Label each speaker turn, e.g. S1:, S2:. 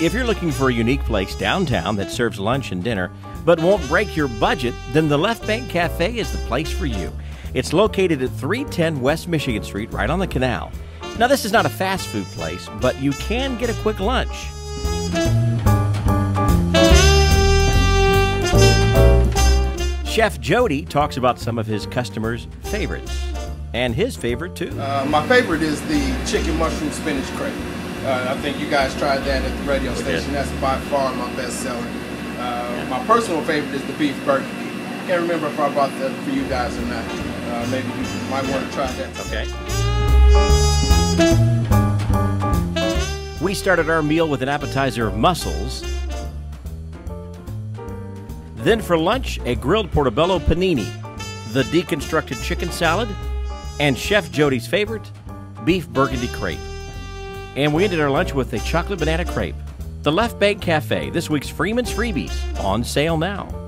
S1: If you're looking for a unique place downtown that serves lunch and dinner, but won't break your budget, then the Left Bank Cafe is the place for you. It's located at 310 West Michigan Street, right on the canal. Now, this is not a fast food place, but you can get a quick lunch. Chef Jody talks about some of his customers' favorites, and his favorite too.
S2: Uh, my favorite is the chicken mushroom spinach crepe. Uh, I think you guys tried that at the radio station. That's by far my best seller. Uh, my personal favorite is the beef burgundy. I can't remember if I bought that for you guys or not. Uh, maybe you might want to try that.
S1: Okay. We started our meal with an appetizer of mussels. Then for lunch, a grilled portobello panini, the deconstructed chicken salad, and Chef Jody's favorite, beef burgundy crepe. And we ended our lunch with a chocolate banana crepe. The Left Bank Cafe, this week's Freeman's Freebies, on sale now.